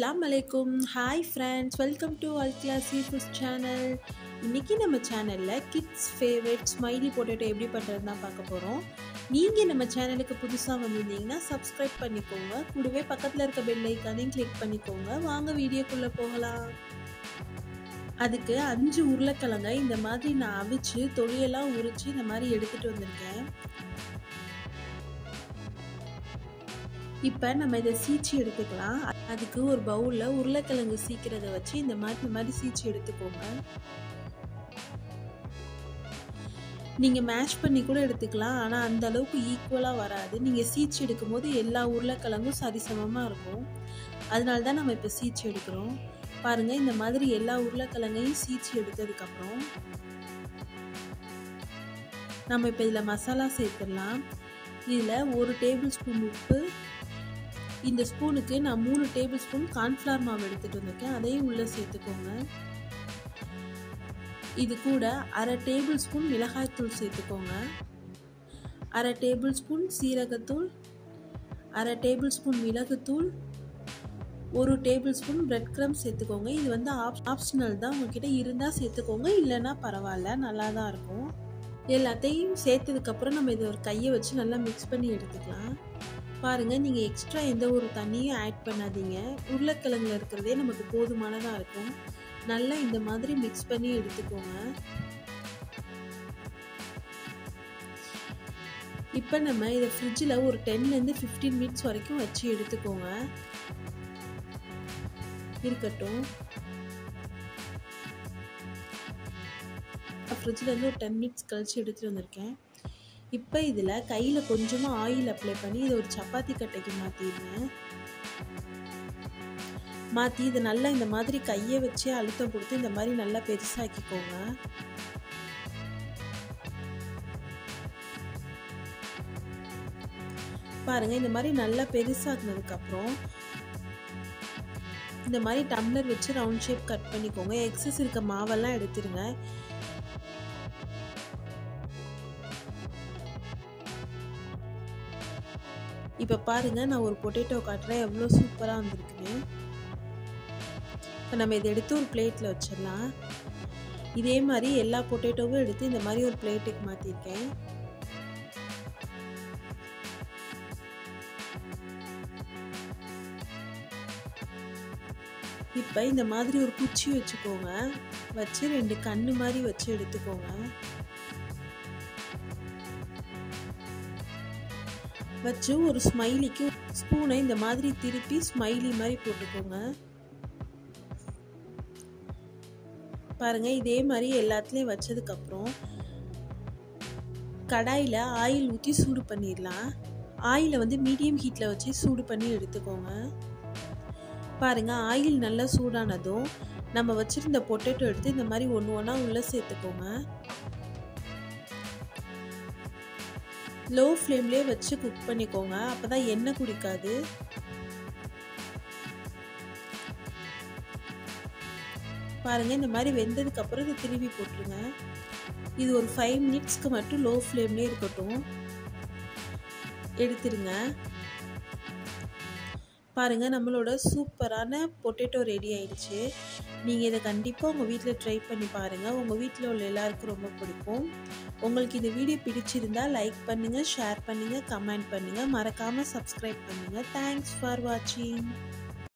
அஸ்லாம் அலைக்கும் hi friends welcome to al class foods channel இன்றைக்கி நம்ம சேனலில் கிட்ஸ் ஃபேவரட் ஸ்மைலி பொட்டேட்டோ எப்படி பண்ணுறது தான் பார்க்க போகிறோம் நீங்கள் நம்ம சேனலுக்கு புதுசாக வந்திருந்தீங்கன்னா சப்ஸ்கிரைப் பண்ணிக்கோங்க. கூடவே பக்கத்தில் இருக்க பெல் ஐக்கானையும் கிளிக் பண்ணிக்கோங்க. வாங்க வீடியோக்குள்ளே போகலாம். அதுக்கு அஞ்சு உருளைக்கிழங்கை இந்த மாதிரி நான் அவிச்சு தொழியெல்லாம் உரித்து இந்த மாதிரி எடுத்துகிட்டு வந்திருக்கேன். இப்போ நம்ம இதை சீச்சி எடுத்துக்கலாம். அதுக்கு ஒரு பவுலில் உருளைக்கிழங்கு சீக்கிறத வச்சு இந்த மாதிரி இந்த மாதிரி சீச்சி எடுத்துக்கோங்க. நீங்கள் மேஷ் பண்ணி கூட எடுத்துக்கலாம். ஆனால் அந்த அளவுக்கு ஈக்குவலாக வராது. நீங்கள் சீச்சி எடுக்கும்போது எல்லா உருளைக்கிழங்கும் சரிசமமாக இருக்கும். அதனால தான் நம்ம இப்போ சீச்சி எடுக்கிறோம். பாருங்கள் இந்த மாதிரி எல்லா உருளைக்கிழங்கையும் சீச்சி எடுத்ததுக்கப்புறம் நம்ம இப்போ இதில் மசாலா சேர்த்துடலாம். இதில் ஒரு டேபிள் ஸ்பூன் உப்பு இந்த ஸ்பூனுக்கு நான் மூணு டேபிள் ஸ்பூன் கார்ன்ஃப்ளவர் மாவு எடுத்துகிட்டு வந்திருக்கேன். அதையும் உள்ளே சேர்த்துக்கோங்க. இது கூட அரை டேபிள் ஸ்பூன் மிளகாய்த்தூள் சேர்த்துக்கோங்க. அரை டேபிள் ஸ்பூன் சீரகத்தூள் அரை டேபிள் ஸ்பூன் மிளகுத்தூள் ஒரு டேபிள் ஸ்பூன் பிரெட் க்ரம் சேர்த்துக்கோங்க. இது வந்து ஆப் ஆப்ஷனல் தான். உங்ககிட்ட இருந்தால் சேர்த்துக்கோங்க. இல்லைன்னா பரவாயில்ல நல்லா தான் இருக்கும். எல்லாத்தையும் சேர்த்ததுக்கப்புறம் நம்ம இதை ஒரு கையை வச்சு நல்லா மிக்ஸ் பண்ணி எடுத்துக்கலாம். பாருங்கள் நீங்கள் எக்ஸ்ட்ரா எந்த ஒரு தண்ணியும் ஆட் பண்ணாதீங்க. உருளைக்கிழங்குல இருக்கிறதே நமக்கு போதுமானதாக இருக்கும். நல்லா இந்த மாதிரி மிக்ஸ் பண்ணி எடுத்துக்கோங்க. இப்போ நம்ம இதை ஃப்ரிட்ஜில் ஒரு டென்லேருந்து ஃபிஃப்டீன் மினிட்ஸ் வரைக்கும் வச்சு எடுத்துக்கோங்க. இருக்கட்டும். ஃப்ரிட்ஜில் ஒரு டென் மினிட்ஸ் கழித்து எடுத்துகிட்டு வந்திருக்கேன். இப்போ இதில் கையில் கொஞ்சமாக ஆயில் அப்ளை பண்ணி இதை ஒரு சப்பாத்தி கட்டைக்கு மாற்றிடுவேன் மாற்றி இதை நல்லா இந்த மாதிரி கையை வச்சு அழுத்தம் கொடுத்து இந்த மாதிரி நல்லா பெருசாக்கிக்கோங்க. பாருங்க இந்த மாதிரி நல்லா பெருசாக்குனதுக்கப்புறம் இந்த மாதிரி டம்ளர் வச்சு ரவுண்ட் ஷேப் கட் பண்ணிக்கோங்க. எக்ஸஸ் இருக்க மாவெல்லாம் எடுத்துருங்க. இப்போ பாருங்கள் நான் ஒரு பொட்டேட்டோ காட்டுறேன். எவ்வளோ சூப்பராக வந்திருக்குன்னு. இப்போ நம்ம இதை எடுத்து ஒரு பிளேட்டில் வச்சிடலாம். இதே மாதிரி எல்லா பொட்டேட்டோவும் எடுத்து இந்த மாதிரி ஒரு பிளேட்டுக்கு மாற்றிருக்கேன் இப்போ இந்த மாதிரி ஒரு குச்சி வச்சுக்கோங்க. வச்சு ரெண்டு கண்ணு மாதிரி வச்சு எடுத்துக்கோங்க. வச்சு ஒரு ஸ்மைலிக்கு ஸ்பூனை இந்த மாதிரி திருப்பி ஸ்மைலி மாதிரி போட்டுக்கோங்க. பாருங்கள் இதே மாதிரி எல்லாத்துலேயும் வச்சதுக்கப்புறம் கடாயில் ஆயில் ஊற்றி சூடு பண்ணிடலாம். ஆயிலை வந்து மீடியம் ஹீட்டில் வச்சு சூடு பண்ணி எடுத்துக்கோங்க. பாருங்கள் ஆயில் நல்லா சூடானதும் நம்ம வச்சுருந்த பொட்டேட்டோ எடுத்து இந்த மாதிரி ஒன்று ஒன்றா உள்ளே சேர்த்துக்கோங்க. லோ ஃப்ளேம்லேயே வச்சு குக் பண்ணிக்கோங்க. அப்போ தான் எண்ணெய் குடிக்காது. பாருங்கள் இந்த மாதிரி வெந்ததுக்கப்புறம் இதை திருவி போட்டுருங்க. இது ஒரு ஃபைவ் மினிட்ஸ்க்கு மட்டும் லோ ஃப்ளேம்லேயே இருக்கட்டும். எடுத்துருங்க. பாருங்கள் நம்மளோட சூப்பரான பொட்டேட்டோ ரெடி ஆயிடுச்சு. நீங்கள் இதை கண்டிப்பாக உங்கள் வீட்டில் ட்ரை பண்ணி பாருங்கள் உங்கள் வீட்டில் உள்ள எல்லாருக்கும் ரொம்ப பிடிக்கும். உங்களுக்கு இந்த வீடியோ பிடிச்சிருந்தா லைக் பண்ணுங்கள் ஷேர் பண்ணுங்கள் கமெண்ட் பண்ணுங்கள் மறக்காமல் சப்ஸ்கிரைப் பண்ணுங்கள் தேங்க்ஸ் ஃபார் வாட்சிங்